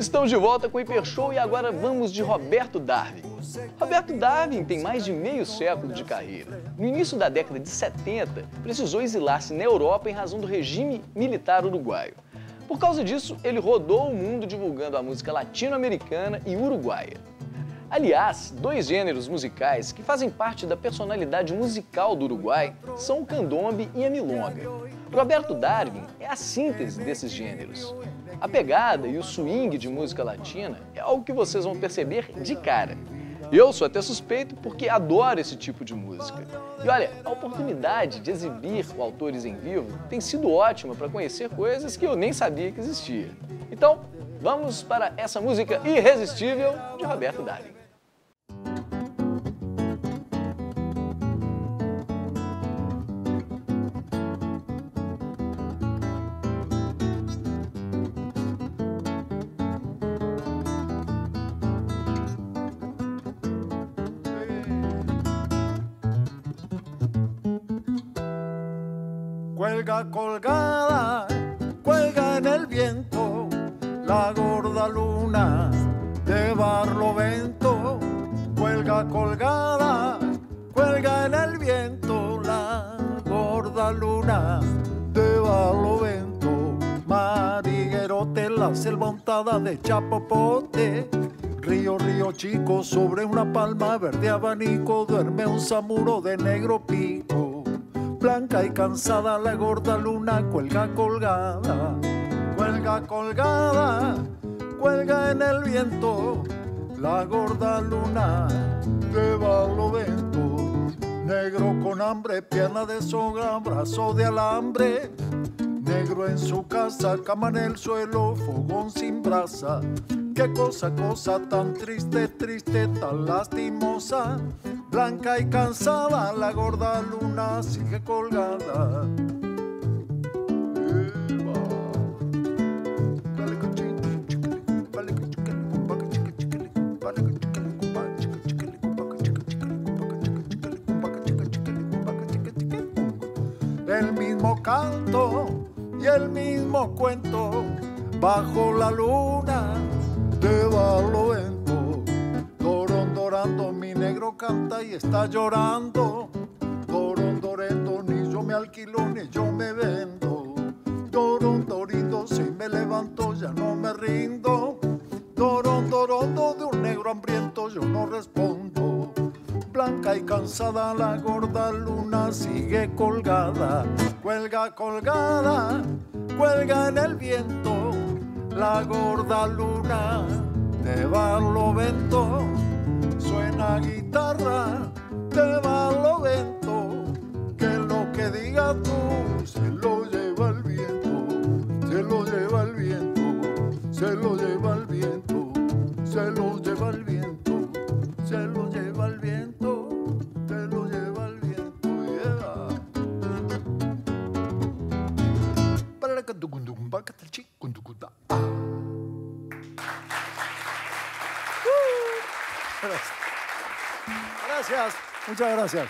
Estamos de volta com o Hiper Show e agora vamos de Roberto Darwin. Roberto Darwin tem mais de meio século de carreira. No início da década de 70, precisou exilar-se na Europa em razão do regime militar uruguaio. Por causa disso, ele rodou o mundo divulgando a música latino-americana e uruguaia. Aliás, dois gêneros musicais que fazem parte da personalidade musical do Uruguai são o candombe e a milonga. Roberto Darwin é a síntese desses gêneros. A pegada e o swing de música latina é algo que vocês vão perceber de cara. Eu sou até suspeito porque adoro esse tipo de música. E olha, a oportunidade de exibir Autores em Vivo tem sido ótima para conhecer coisas que eu nem sabia que existia. Então, vamos para essa música irresistível de Roberto Darwin. Colgada, cuelga en el viento, la gorda luna de barlovento. Cuelga colgada, cuelga en el viento, la gorda luna de barlovento. Mariguerote, la selva untada de chapopote. Río, río chico, sobre una palma verde abanico, duerme un samuro de negro pico blanca y cansada, la gorda luna cuelga colgada, cuelga colgada, cuelga en el viento, la gorda luna de vento, negro con hambre, pierna de soga, brazo de alambre, negro en su casa, cama en el suelo, fogón sin brasa, qué cosa, cosa tan triste, triste, tan lastimosa Blanca y cansada, la gorda luna sigue colgada. El mismo canto y el mismo cuento bajo la luna de Mi negro canta y está llorando. Dorondorendo, ni yo me alquilo ni yo me vendo. Dorondorindo, si me levanto ya no me rindo. Dorondorondo de un negro hambriento yo no respondo. Blanca y cansada la gorda luna sigue colgada, cuelga colgada, cuelga en el viento. La gorda luna de Barlovento suena guitarra de vento, que lo que diga tú muchas gracias.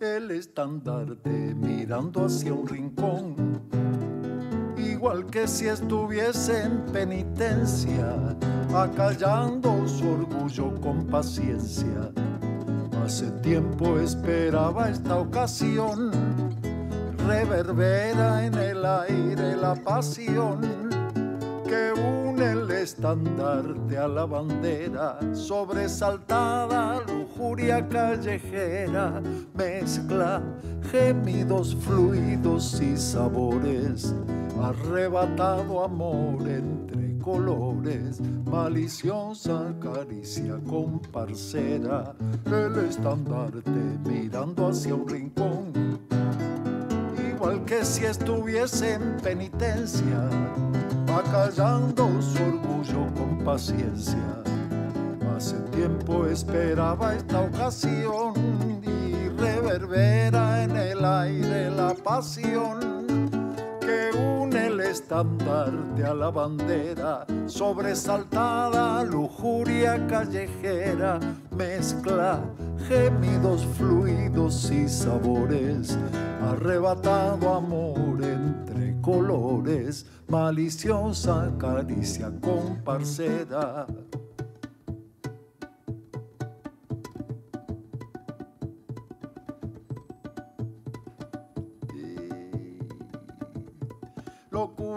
El estandarte mirando hacia un rincón, igual que si estuviese en penitencia, acallando su orgullo con paciencia. Hace tiempo esperaba esta ocasión, reverbera en el aire la pasión que une el estandarte a la bandera, sobresaltada lujuria callejera, mezcla gemidos fluidos y sabores, arrebatado amor entre colores, maliciosa caricia con parcera, el estandarte mirando hacia un rincón, igual que si estuviese en penitencia, acallando su orgullo con paciencia. Hace tiempo esperaba esta ocasión y reverbera en el aire la pasión estandarte a la bandera, sobresaltada lujuria callejera, mezcla gemidos, fluidos y sabores, arrebatado amor entre colores, maliciosa caricia con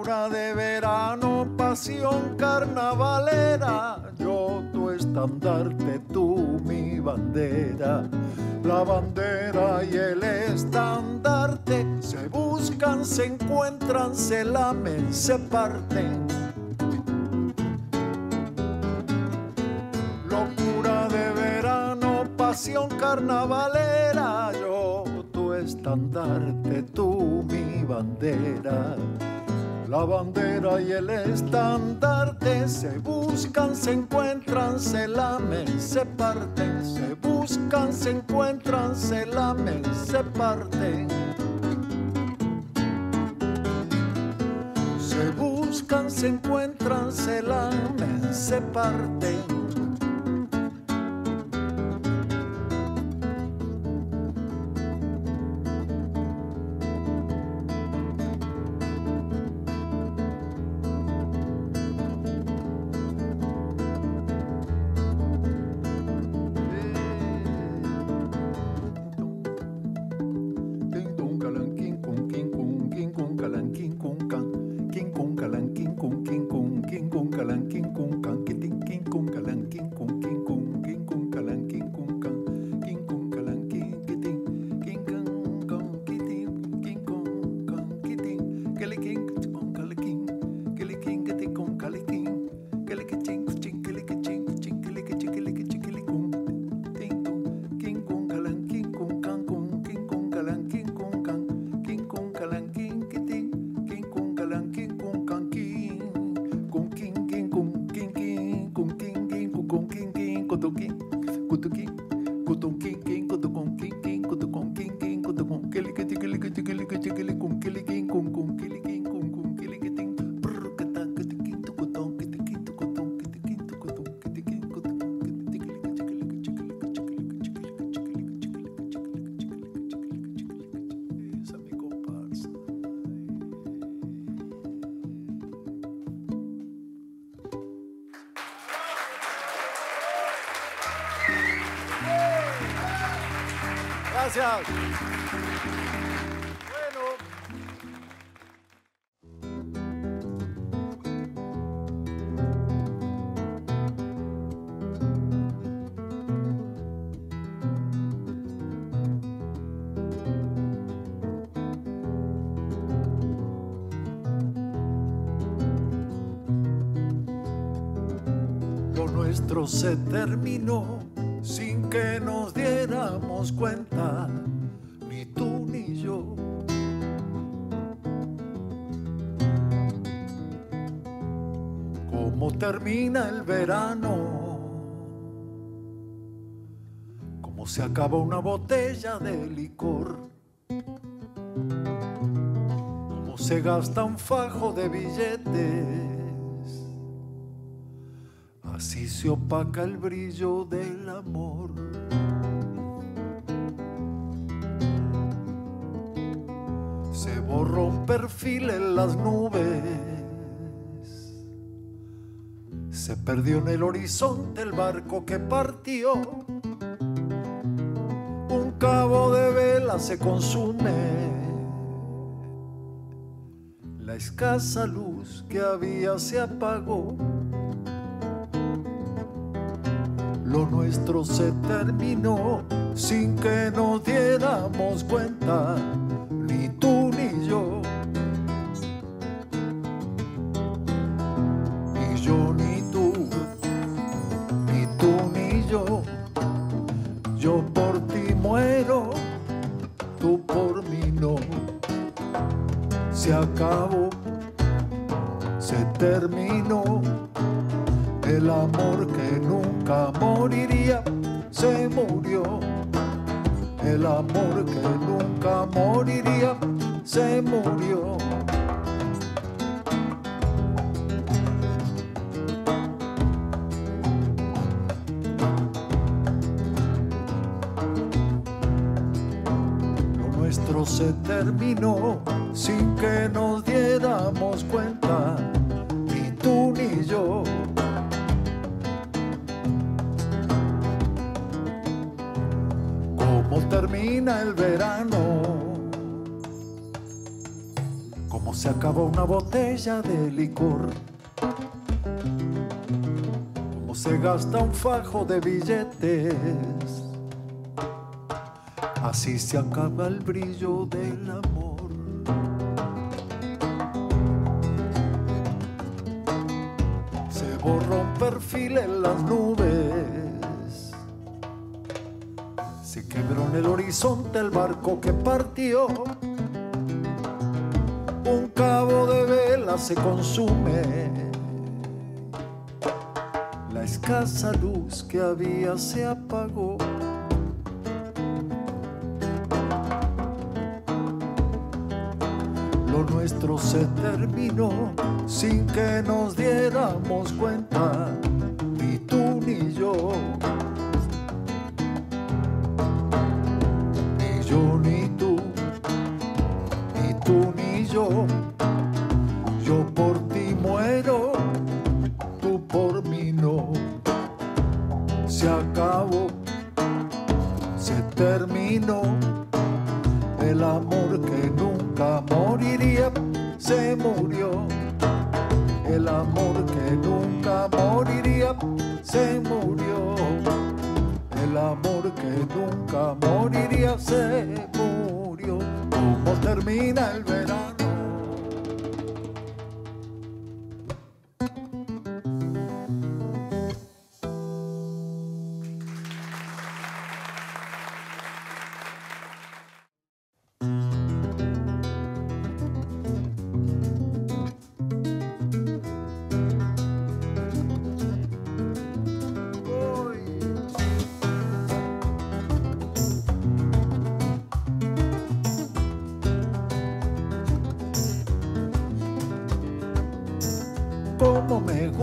Locura de verano, pasión carnavalera, yo tu estandarte, tú mi bandera. La bandera y el estandarte se buscan, se encuentran, se lamen, se parten. Locura de verano, pasión carnavalera, yo tu estandarte, tú mi bandera. La bandera y el estandarte se buscan, se encuentran, se lamen, se parten, se buscan, se encuentran, se lamen, se parten. Se buscan, se encuentran, se lamen, se parten. tickle tickle kum kilikin kum kum kilikin kum kum kilikin nuestro se terminó sin que nos diéramos cuenta, ni tú ni yo. Cómo termina el verano, cómo se acaba una botella de licor, cómo se gasta un fajo de billetes Así se opaca el brillo del amor. Se borró un perfil en las nubes. Se perdió en el horizonte el barco que partió. Un cabo de vela se consume. La escasa luz que había se apagó. Lo nuestro se terminó sin que nos diéramos cuenta, se murió. Lo nuestro se terminó sin que nos diéramos cuenta, ni tú ni yo. termina el verano se acaba una botella de licor? ¿Cómo se gasta un fajo de billetes? Así se acaba el brillo del amor. Se borró un perfil en las nubes. Se quebró en el horizonte el barco que partió. Un cabo de vela se consume. La escasa luz que había se apagó. Lo nuestro se terminó sin que nos diéramos cuenta, se terminó. El amor que nunca moriría se murió. El amor que nunca moriría se murió. El amor que nunca moriría se murió. ¿Cómo termina el verano?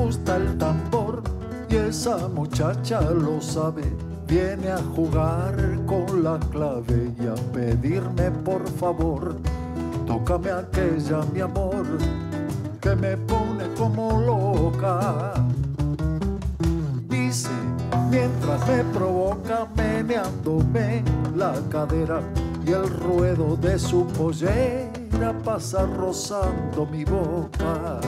Gusta el tambor y esa muchacha lo sabe. Viene a jugar con la clave y a pedirme por favor, tócame aquella mi amor que me pone como loca. Dice mientras me provoca meneándome la cadera y el ruedo de su pollera pasa rozando mi boca.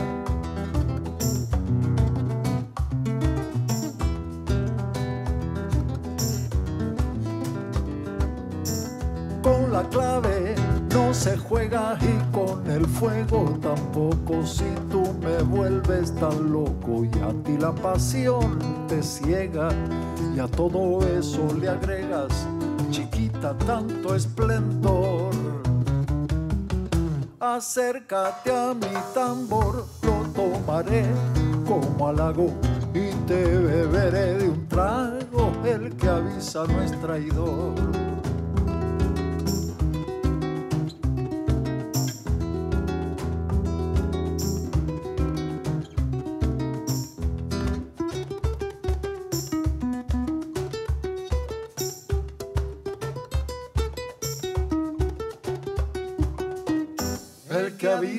Y con el fuego tampoco si tú me vuelves tan loco y a ti la pasión te ciega y a todo eso le agregas chiquita tanto esplendor. Acércate a mi tambor, lo tomaré como halago y te beberé de un trago, el que avisa no es traidor.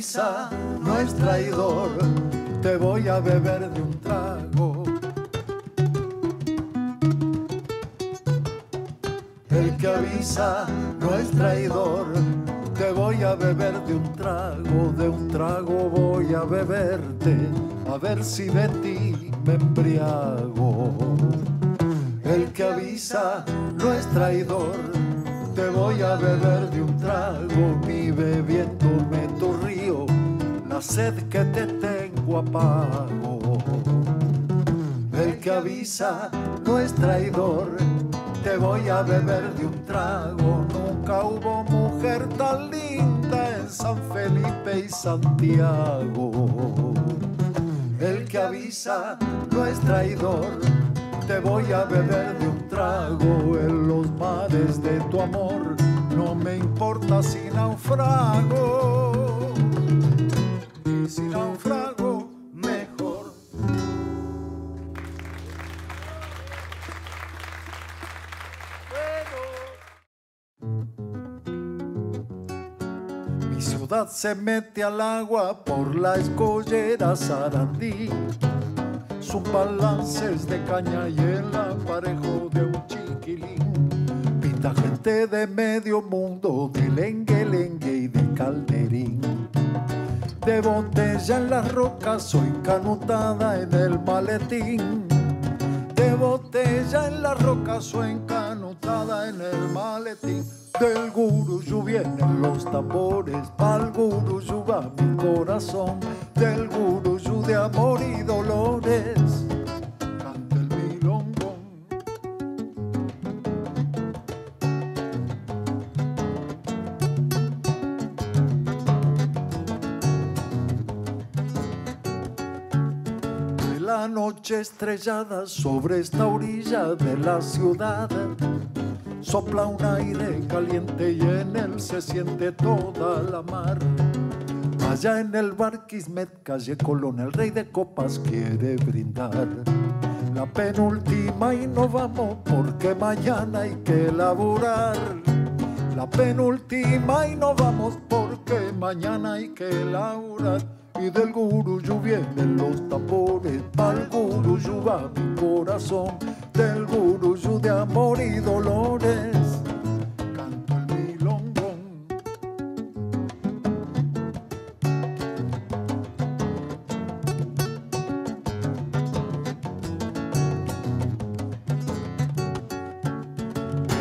Avisa no es traidor, te voy a beber de un trago. El que avisa no es traidor, te voy a beber de un trago, de un trago voy a beberte, a ver si de ti me embriago. El que avisa no es traidor, te voy a beber de un trago, mi bebiéndome tu río, sed que te tengo apago. El que avisa no es traidor, te voy a beber de un trago, nunca hubo mujer tan linda en San Felipe y Santiago. El que avisa no es traidor, te voy a beber de un trago en los mares de tu amor. No me importa si naufrago, si naufrago, mejor. monja se mete al agua por la escollera Sarandí. Sus balances de caña y el aparejo de un chiquilín. Pinta gente de medio mundo, de lengue, lengue y de calderín. De botella en las rocas soy canutada en el maletín. De botella en las rocas soy encanutada en el maletín. Del guruyú vienen los tambores, pa'l guruyú va mi corazón. Del guruyú de amor y dolores, noche estrellada sobre esta orilla de la ciudad Sopla un aire caliente y en él se siente toda la mar. Allá en el bar Quismet, calle Colón, el rey de copas quiere brindar. La penúltima y no vamos porque mañana hay que laburar. La penúltima y no vamos porque mañana hay que laburar. Y del guruyú vienen los tambores, pa'l guruyú va mi corazón, del guruyú de amor y dolores, canto el milongón.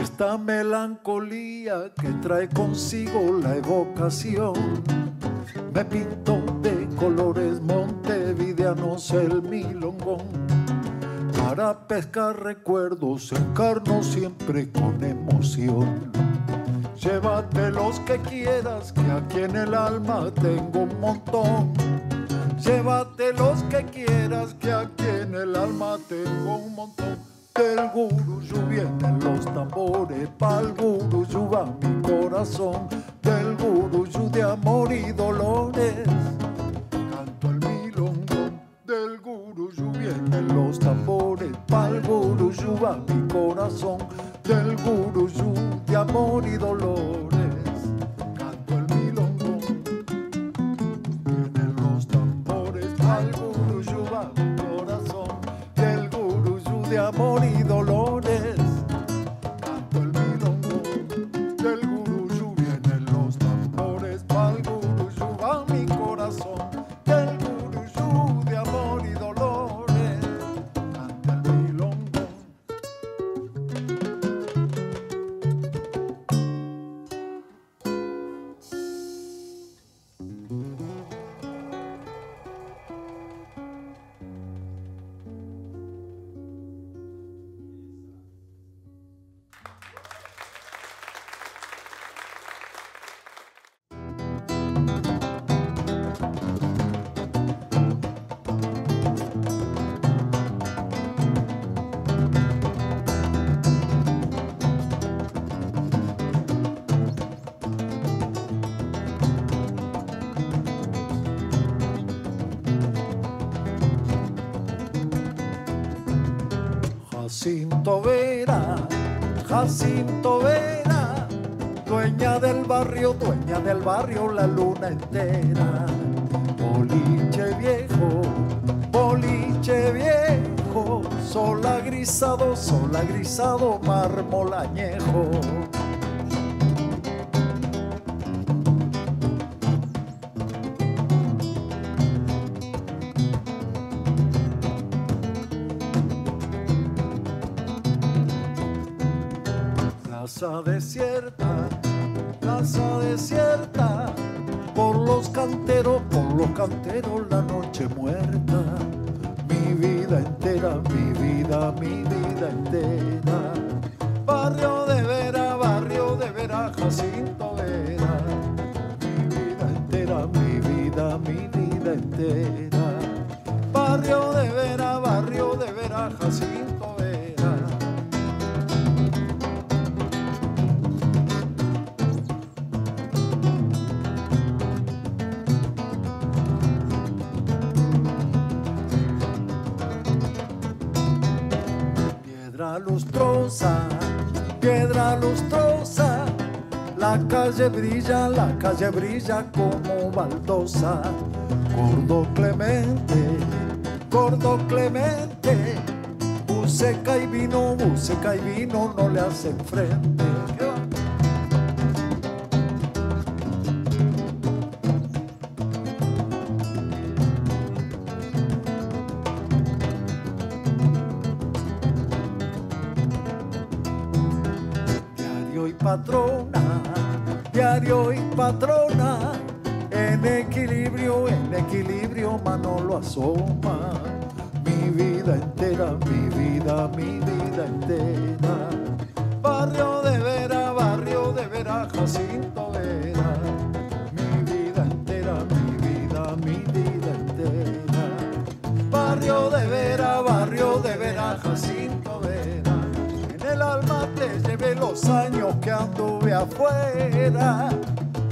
Esta melancolía que trae consigo la evocación me pinto de colores montevideanos el milongón. Para pescar recuerdos encarno siempre con emoción. Llévate los que quieras, que aquí en el alma tengo un montón. Llévate los que quieras, que aquí en el alma tengo un montón. Del guruyú vienen los tambores, pa'l guruyú va mi corazón. Del guruyú de amor y dolores, corazón. Del guruyú de amor y dolores, Jacinto Vera, Jacinto Vera, dueña del barrio, dueña del barrio, la luna entera. Boliche viejo, boliche viejo, sol agrisado, sol agrisado, mármol añejo. saw this. Piedra lustrosa, la calle brilla, la calle brilla como baldosa. Gordo Clemente, gordo Clemente, buceca y vino, buceca y vino no le hacen frente. Equilibrio, equilibrio, Manolo asoma. Mi vida entera, mi vida, mi vida entera. Barrio de Vera, barrio de Vera, Jacinto Vera. Mi vida entera, mi vida, mi vida entera. Barrio de Vera, barrio de Vera, Jacinto Vera. En el alma te llevé los años que anduve afuera.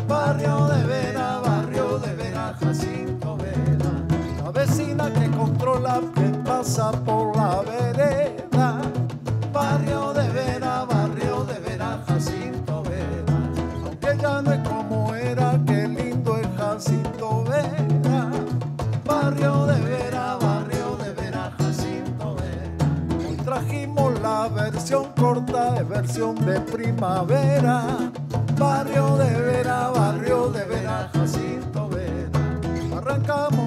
Barrio de Vera, barrio de Vera, Jacinto Vera. La vecina que controla que pasa por la vereda. Barrio de Vera, barrio de Vera, Jacinto Vera. Aunque ya no es como era, qué lindo es Jacinto Vera. Barrio de Vera, barrio de Vera, Jacinto Vera. Hoy trajimos la versión corta de versión de primavera. Barrio de Vera, barrio de Vera, Jacinto Vera.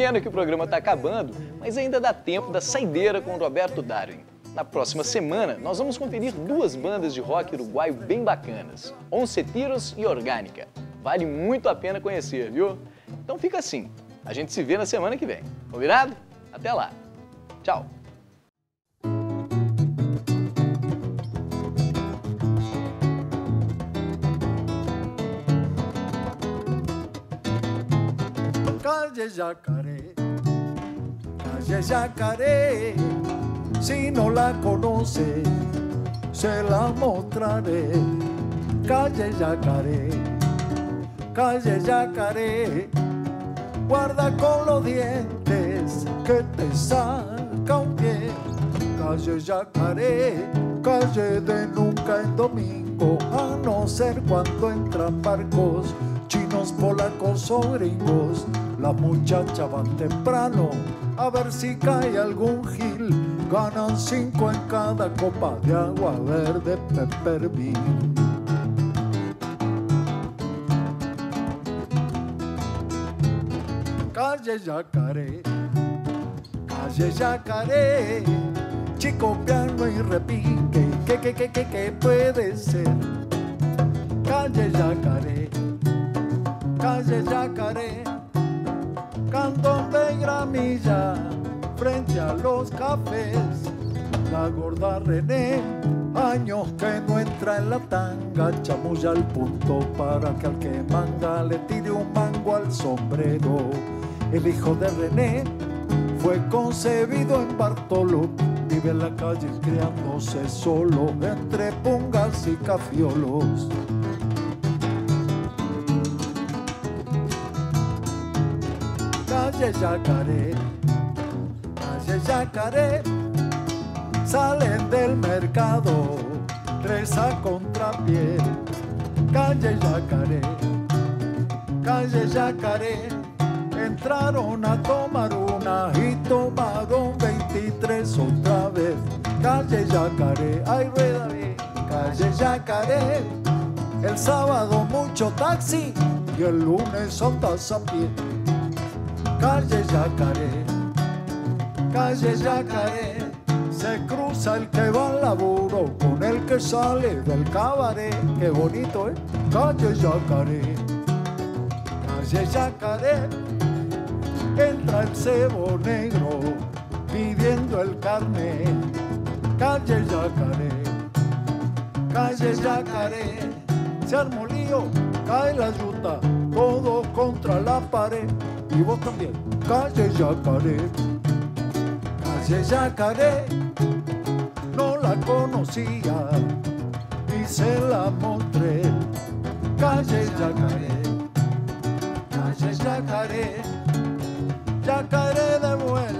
Pena que o programa está acabando, mas ainda dá tempo da saideira com o Roberto Darwin. Na próxima semana, nós vamos conferir duas bandas de rock uruguaio bem bacanas, Once Tiros e Orgânica. Vale muito a pena conhecer, viu? Então fica assim, a gente se vê na semana que vem. Combinado? Até lá. Tchau. Calle Yacaré, calle Yacaré, si no la conoce, se la mostraré. Calle Yacaré, calle Yacaré, guarda con los dientes que te saca un pie. Calle Yacaré, calle de nunca en domingo, a no ser cuando entran barcos chinos, polacos o gringos. Las muchachas van temprano a ver si cae algún gil. Ganan cinco en cada copa de agua verde peppermint. Calle Yacaré, calle Yacaré, chico piano y repique, que que que que que puede ser. Calle Yacaré, calle Yacaré, cantón de gramilla frente a los cafés. La gorda René, años que no entra en la tanga, chamulla al punto para que al que manga le tire un mango al sombrero. El hijo de René fue concebido en Bartolo, vive en la calle criándose solo entre pungas y cafiolos. Calle Yacaré, calle Yacaré, salen del mercado, tres a contrapié, calle Yacaré, calle Yacaré, entraron a tomar una y tomaron 23 otra vez, calle Yacaré, ay rueda bien, calle Yacaré, el sábado mucho taxi y el lunes andas a pie calle Yacaré, calle Yacaré, se cruza el que va al laburo con el que sale del cabaret, qué bonito, ¿eh? Calle Yacaré, calle Yacaré, entra el cebo negro pidiendo el carnet, calle Yacaré, calle Yacaré, se armó cae la yuta, todo contra la pared. Y vos también, calle yacaré, calle yacaré, no la conocía. Y se la mostré. Calle yacaré, calle yacaré, yacaré de vuelta